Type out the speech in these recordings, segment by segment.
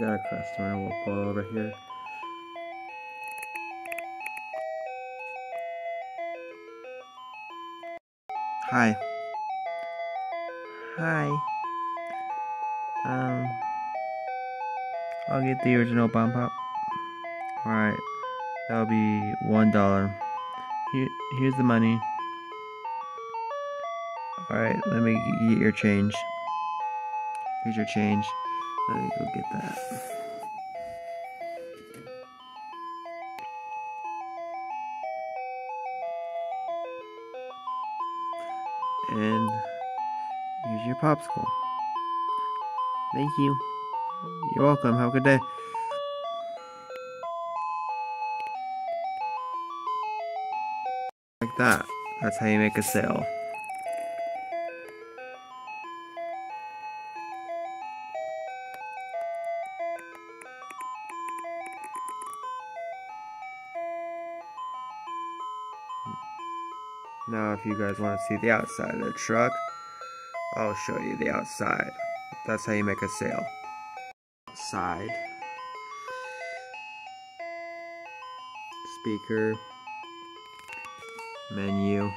Got a customer. We'll pull over here. Hi. Hi. Um, I'll get the original bomb pop. Alright, that'll be one dollar. Here, here's the money. Alright, let me get your change. Here's your change. Let me go get that. And here's your popsicle. Thank you. You're welcome. Have a good day. Like that. That's how you make a sale. Now, if you guys want to see the outside of the truck, I'll show you the outside. That's how you make a sale. Side. Speaker. Menu.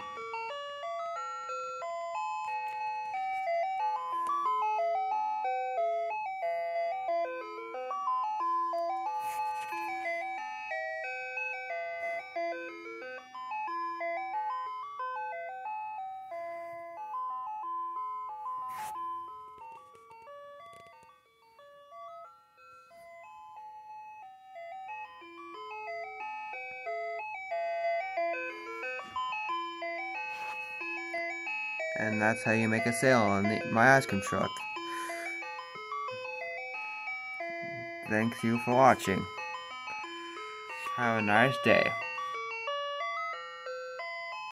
And that's how you make a sale on the, my ice cream truck. Thank you for watching. Have a nice day.